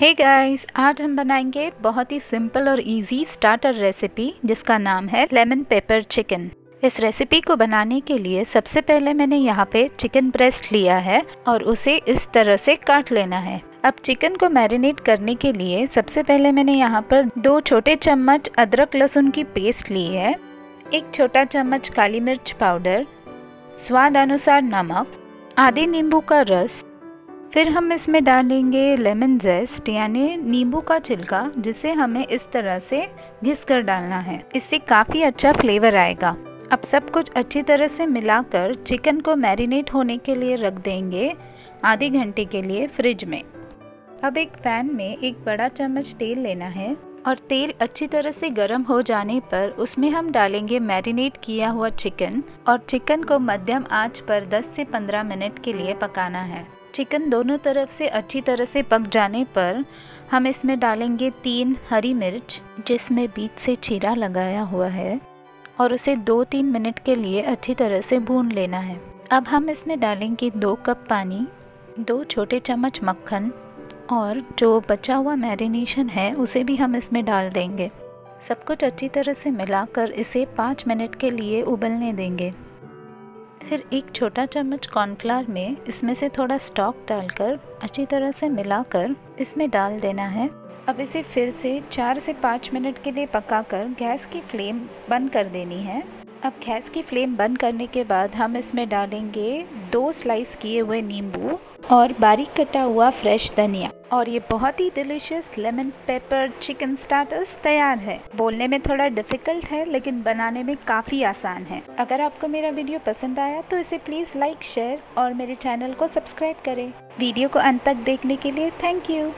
हे hey guys आज हम बनाएँगे बहुत ही सिंपल और इजी स्टार्टर रेसिपी जिसका नाम है लेमन पेपर चिकन इस रेसिपी को बनाने के लिए सबसे पहले मैंने यहाँ पे चिकन ब्रेस्ट लिया है और उसे इस तरह से काट लेना है। अब चिकन को मैरिनेट करने के लिए सबसे पहले मैंने यहाँ पर दो छोटे चम्मच अदरक लहसुन की पेस्ट ली है, एक छोटा चम्मच काली मिर्च पाउडर स्वाद अनुसार नमक, आधे नींबू का रस फिर हम इसमें डालेंगे लेमन जेस्ट यानी नींबू का छिलका, जिसे हमें इस तरह से घिस कर डालना है। इससे काफ़ी अच्छा फ्लेवर आएगा। अब सब कुछ अच्छी तरह से मिलाकर चिकन को मैरिनेट होने के लिए रख देंगे आधे घंटे के लिए फ्रिज में। अब एक पैन में एक बड़ा चम्मच तेल लेना है और तेल अच्छी तरह से गर्म हो जाने पर उसमें हम डालेंगे मैरिनेट किया हुआ चिकन और चिकन को मध्यम आँच पर 10 से 15 मिनट के लिए पकाना है। चिकन दोनों तरफ़ से अच्छी तरह से पक जाने पर हम इसमें डालेंगे तीन हरी मिर्च, जिसमें बीच से चीरा लगाया हुआ है, और उसे दो तीन मिनट के लिए अच्छी तरह से भून लेना है। अब हम इसमें डालेंगे दो कप पानी, दो छोटे चम्मच मक्खन, और जो बचा हुआ मैरिनेशन है, उसे भी हम इसमें डाल देंगे। सब कुछ अच्छी तरह से मिलाकर इसे पाँच मिनट के लिए उबलने देंगे। फिर एक छोटा चम्मच कॉर्नफ्लावर में इसमें से थोड़ा स्टॉक डालकर अच्छी तरह से मिलाकर इसमें डाल देना है। अब इसे फिर से चार से पाँच मिनट के लिए पकाकर गैस की फ्लेम बंद कर देनी है। अब गैस की फ्लेम बंद करने के बाद हम इसमें डालेंगे दो स्लाइस किए हुए नींबू। और बारीक कटा हुआ फ्रेश धनिया। और ये बहुत ही delicious lemon pepper chicken starters तैयार है। बोलने में थोड़ा डिफ़िकल्ट है, लेकिन बनाने में काफ़ी आसान है। अगर आपको मेरा वीडियो पसंद आया तो इसे प्लीज़ लाइक शेयर और मेरे चैनल को सब्सक्राइब करें। वीडियो को अंत तक देखने के लिए थैंक यू